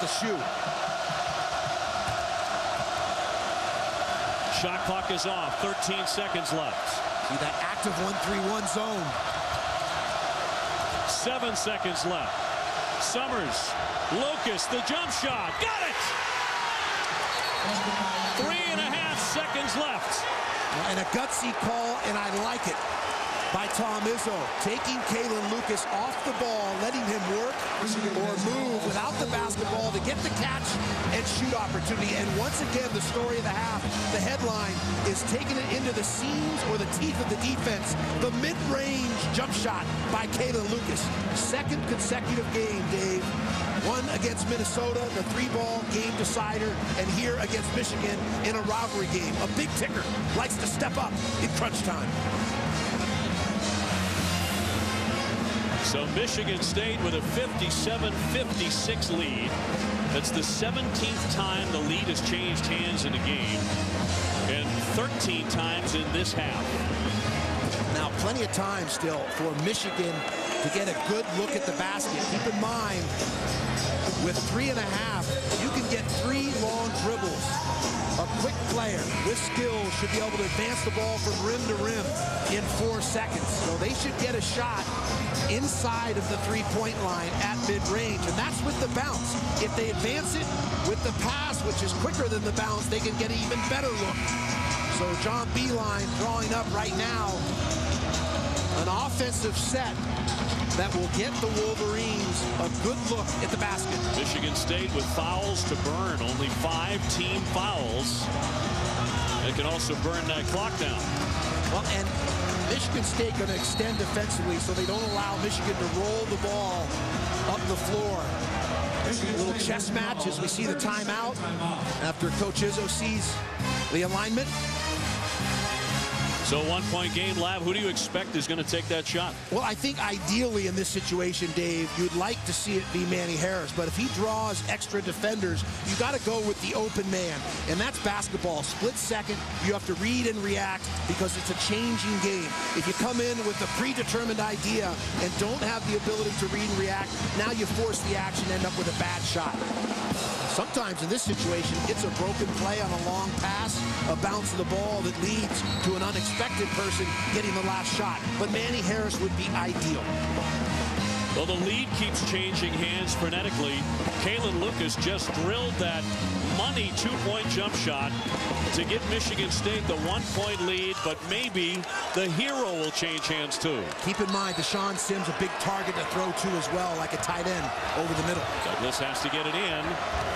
with the shoe. Shot clock is off. 13 seconds left. See that active 1-3-1 zone. Seven seconds left. Summers. Lucas, the jump shot. Got it! Three and a half seconds left. And a gutsy call, and I like it by Tom Izzo, taking Kalin Lucas off the ball, letting him work or move without the basketball to get the catch and shoot opportunity. And once again, the story of the half, the headline is taking it into the seams or the teeth of the defense. The mid-range jump shot by Kalin Lucas. Second consecutive game, Dave. One against Minnesota, the three-ball game decider, and here against Michigan in a rivalry game. A big ticker likes to step up in crunch time. So Michigan State with a 57-56 lead. That's the 17th time the lead has changed hands in a game. And 13 times in this half. Now, plenty of time still for Michigan to get a good look at the basket. Keep in mind, with three and a half, you can get three long dribbles. A quick player with skills should be able to advance the ball from rim to rim in four seconds. They should get a shot inside of the three-point line at mid-range, and that's with the bounce. If they advance it with the pass, which is quicker than the bounce, they can get an even better look. So John Beilein drawing up right now an offensive set that will get the Wolverines a good look at the basket. Michigan State with fouls to burn, only five team fouls. It can also burn that clock down. Well, and Michigan State going to extend defensively so they don't allow Michigan to roll the ball up the floor. A little chess match as we see the timeout after Coach Izzo sees the alignment. So one-point game, Lab. Who do you expect is going to take that shot? Well, I think ideally in this situation, Dave, you'd like to see it be Manny Harris. But if he draws extra defenders, you got to go with the open man. And that's basketball. Split second, you have to read and react because it's a changing game. If you come in with a predetermined idea and don't have the ability to read and react, now you force the action end up with a bad shot. Sometimes in this situation, it's a broken play on a long pass, a bounce of the ball that leads to an unexpected person getting the last shot. But Manny Harris would be ideal. Well, the lead keeps changing hands frenetically. Kalin Lucas just drilled that money two-point jump shot to give Michigan State the one-point lead, but maybe the hero will change hands too. Keep in mind, DeShawn Sims, a big target to throw to as well, like a tight end over the middle. Douglas has to get it in.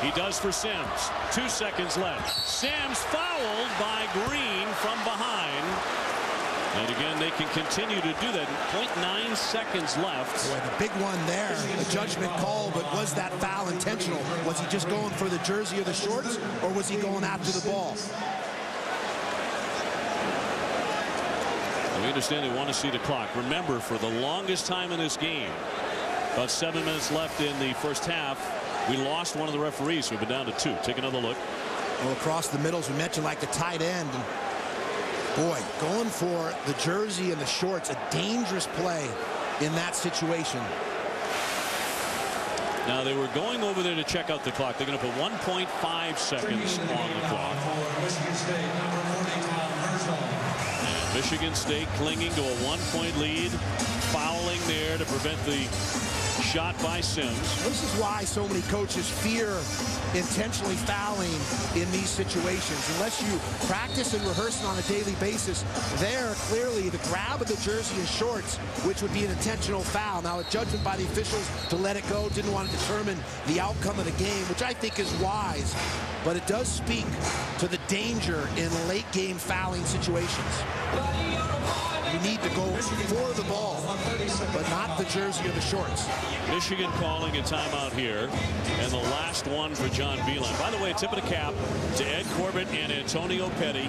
He does for Sims. Two seconds left. Sims fouled by Green from behind. And again, they can continue to do that. 0.9 seconds left. Boy, the big one there, the judgment call, but was that foul intentional? Was he just going for the jersey or the shorts, or was he going after the ball? We understand they want to see the clock. Remember, for the longest time in this game, about seven minutes left in the first half, we lost one of the referees, we've been down to two. Take another look. Well, across the middles, we mentioned like the tight end. Boy, going for the jersey and the shorts, a dangerous play in that situation. Now, they were going over there to check out the clock. They're going to put 1.5 seconds on the clock. And Michigan State clinging to a one-point lead, fouling there to prevent the shot by Sims. This is why so many coaches fear intentionally fouling in these situations. Unless you practice and rehearse it on a daily basis, there clearly the grab of the jersey and shorts, which would be an intentional foul. Now a judgment by the officials to let it go, didn't want to determine the outcome of the game, which I think is wise. But it does speak to the danger in late game fouling situations. You need to go for the ball, the jersey or the shorts. Michigan calling a timeout here, and the last one for John Beilein. By the way, tip of the cap to Ed Corbett and Antonio Petty.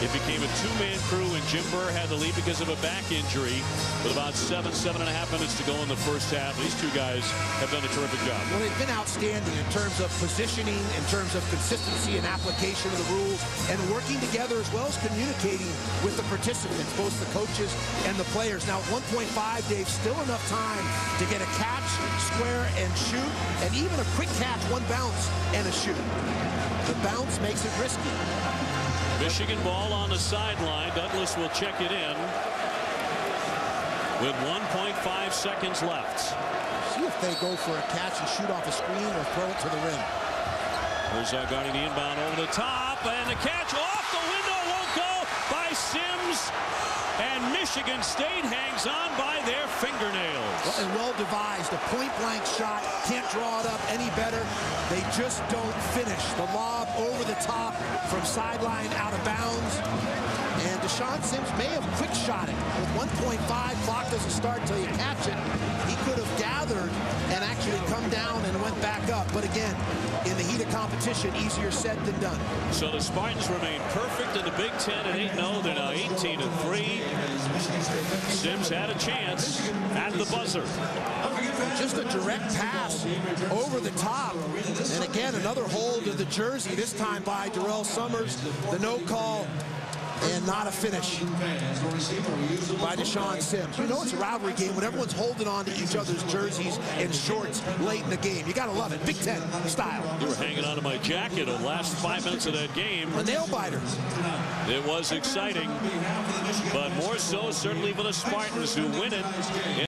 It became a two-man crew, and Jim Burr had to leave because of a back injury with about seven, seven and a half minutes to go in the first half. These two guys have done a terrific job. Well, they've been outstanding in terms of positioning, in terms of consistency and application of the rules, and working together as well as communicating with the participants, both the coaches and the players. Now, 1.5, Dave, still enough time to get a catch, square, and shoot, and even a quick catch, one bounce, and a shoot. The bounce makes it risky. Michigan ball on the sideline. Douglas will check it in with 1.5 seconds left. See if they go for a catch and shoot off a screen or throw it to the rim. Herzog guarding the inbound over the top, and the catch off the window won't go by Sims. And Michigan State hangs on by their fingernails. Well, and well devised. A point blank shot. Can't draw it up any better. They just don't finish. The lob over the top from sideline out of bounds. And DeShawn Sims may have quick shot it. With 1.5, clock doesn't start until you catch it. He could have gathered and actually come down and went back up. But again, in the heat of competition, easier said than done. So the Spartans remain perfect in the Big Ten at 8-0. They're now 18 and 3. Sims had a chance at the buzzer. Just a direct pass over the top. And again, another hold of the jersey, this time by Durrell Summers. The no call and not a finish by DeShawn Sims. You know it's a rivalry game when everyone's holding on to each other's jerseys and shorts late in the game. You got to love it. Big Ten style. You were hanging onto my jacket the last five minutes of that game. A nail biter. It was exciting, but more so certainly for the Spartans who win it.